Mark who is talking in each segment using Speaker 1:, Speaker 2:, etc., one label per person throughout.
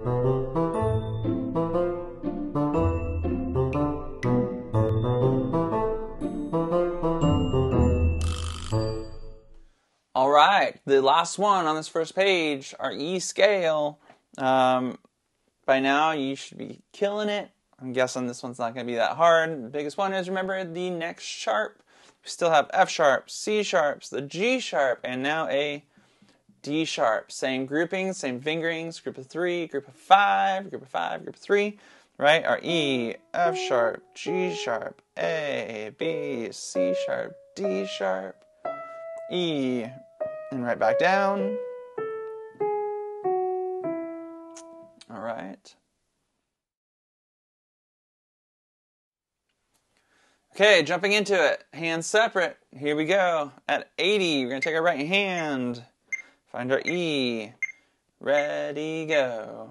Speaker 1: All right, the last one on this first page, our E scale. Um, by now, you should be killing it. I'm guessing this one's not going to be that hard. The biggest one is remember the next sharp. We still have F sharp, C sharps, the G sharp, and now a D sharp. Same groupings, same fingerings. Group of three, group of five, group of five, group of three. Right? Our E, F sharp, G sharp, A, B, C sharp, D sharp, E, and right back down. All right. Okay, jumping into it. Hands separate. Here we go. At 80, we're going to take our right hand, find our E. Ready, go.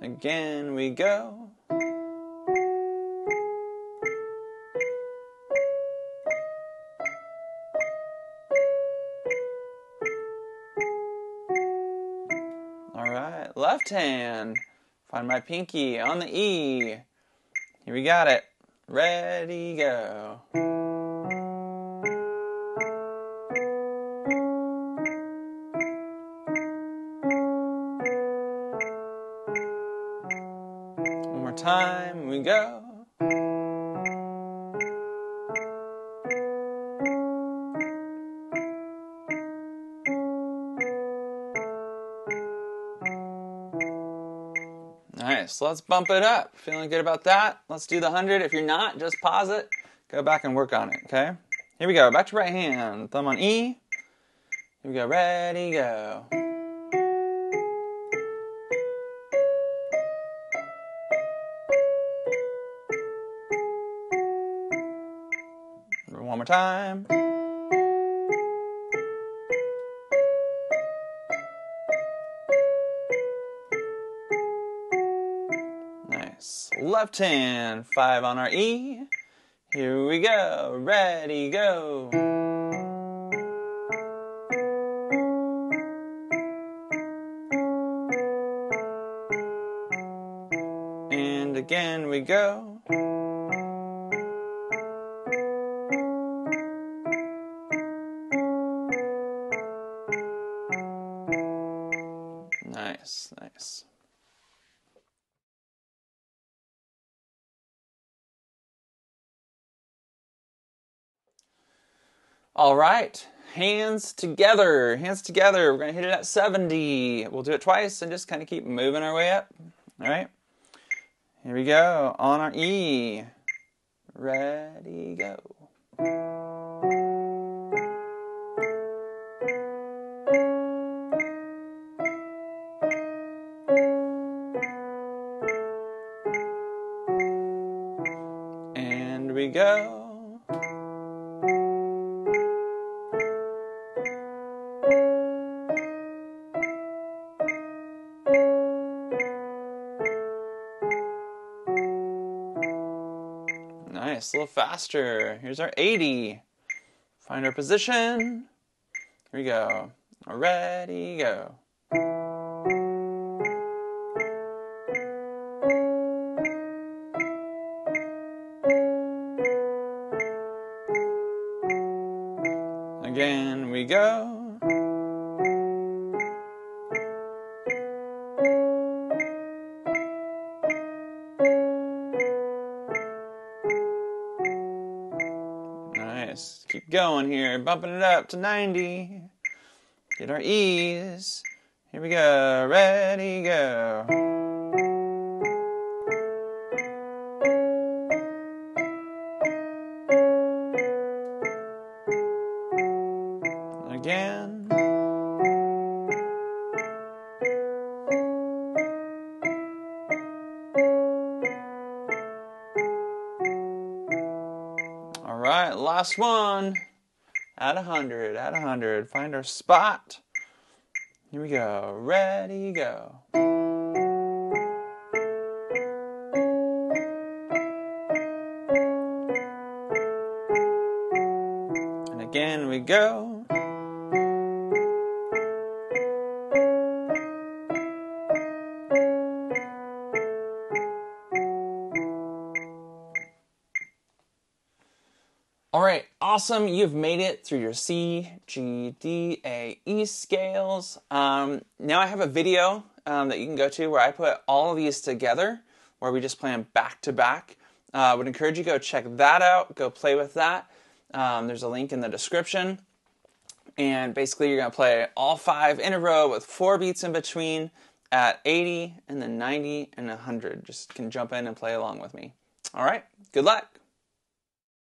Speaker 1: Again we go. All right, left hand. Find my pinky on the E. Here we got it. Ready, go. One more time, we go. Nice. Let's bump it up. Feeling good about that? Let's do the 100. If you're not, just pause it. Go back and work on it, okay? Here we go. Back to right hand. Thumb on E. Here we go. Ready, go. One more time. Nice. Left hand, five on our E. Here we go. Ready, go. And again we go. Nice, nice. All right, hands together, hands together. We're gonna hit it at 70. We'll do it twice and just kind of keep moving our way up. All right, here we go. On our E. Ready, go. And we go. Nice, a little faster. Here's our 80. Find our position. Here we go. Ready, go. Again, we go. Going here. Bumping it up to 90. Get our E's. Here we go. Ready, go. Again. last one. At 100, at 100. Find our spot. Here we go. Ready, go. And again we go. All right, awesome. You've made it through your C, G, D, A, E scales. Um, now I have a video um, that you can go to where I put all of these together, where we just play them back to back. Uh, I would encourage you to go check that out, go play with that. Um, there's a link in the description. And basically, you're going to play all five in a row with four beats in between at 80 and then 90 and 100. Just can jump in and play along with me. All right, good luck.